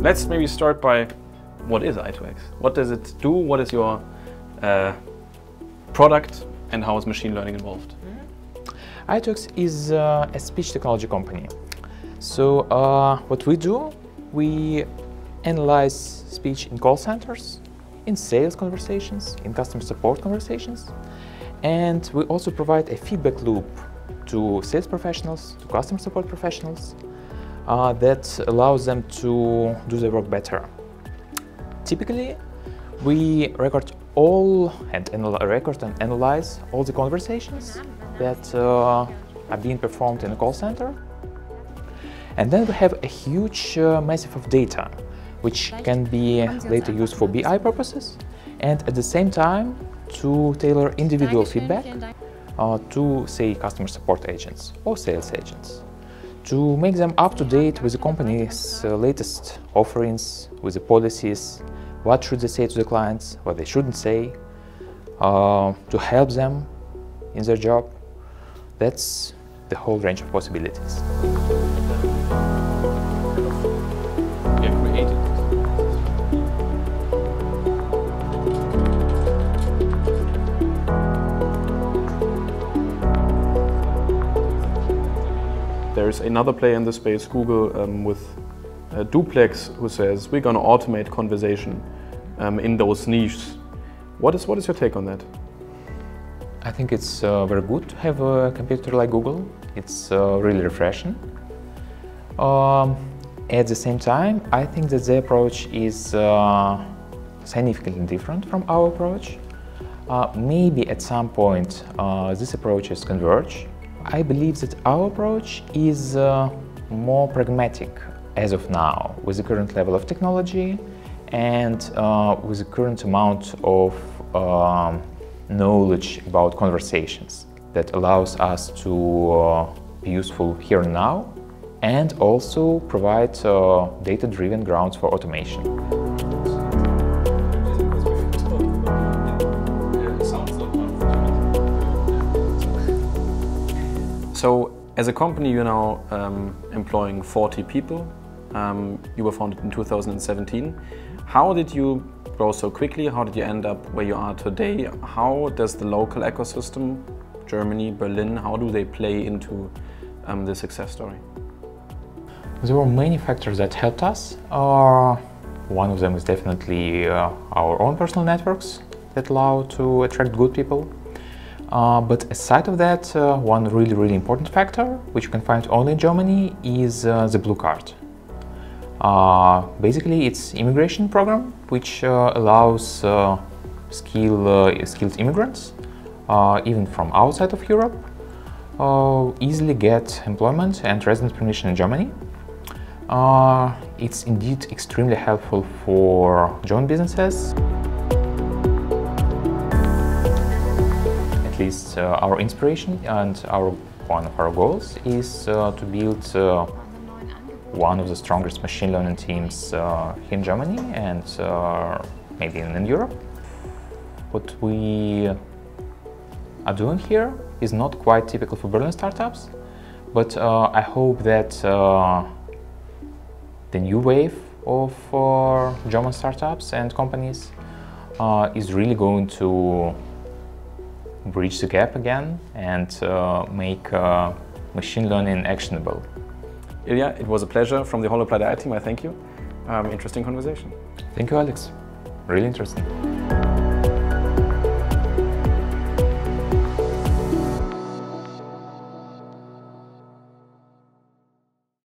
let's maybe start by what is i2x? What does it do? What is your uh, product and how is machine learning involved? i2x is uh, a speech technology company. So uh, what we do, we analyze speech in call centers, in sales conversations, in customer support conversations, and we also provide a feedback loop to sales professionals, to customer support professionals, uh, that allows them to do their work better. Typically, we record all and record and analyze all the conversations that uh, are being performed in a call center. And then we have a huge uh, massive of data, which can be later used for BI purposes, and at the same time to tailor individual feedback uh, to, say, customer support agents or sales agents to make them up to date with the company's uh, latest offerings, with the policies, what should they say to the clients, what they shouldn't say, uh, to help them in their job. That's the whole range of possibilities. There's another player in the space, Google, um, with Duplex, who says we're going to automate conversation um, in those niches. What is, what is your take on that? I think it's uh, very good to have a computer like Google. It's uh, really refreshing. Um, at the same time, I think that the approach is uh, significantly different from our approach. Uh, maybe at some point uh, these approaches converge I believe that our approach is uh, more pragmatic as of now with the current level of technology and uh, with the current amount of um, knowledge about conversations that allows us to uh, be useful here and now and also provide uh, data-driven grounds for automation. As a company, you're now um, employing 40 people. Um, you were founded in 2017. How did you grow so quickly? How did you end up where you are today? How does the local ecosystem, Germany, Berlin, how do they play into um, the success story? There were many factors that helped us. Uh, one of them is definitely uh, our own personal networks that allow to attract good people uh, but aside of that, uh, one really, really important factor, which you can find only in Germany, is uh, the Blue Card. Uh, basically, it's immigration program which uh, allows uh, skill, skilled immigrants, even from outside of Europe, easily get employment and residence permission in Germany. it's indeed extremely helpful for German businesses. Least uh, our inspiration and our one of our goals is uh, to build uh, one of the strongest machine learning teams in Germany and maybe in Europe. What we are doing here is not quite typical for Berlin startups, but uh, I hope that uh, the new wave of uh, German startups and companies is really going to bridge the gap again and uh, make uh, machine learning actionable. Ilya, it was a pleasure from the AI team. I thank you. Um, interesting conversation. Thank you, Alex. Really interesting.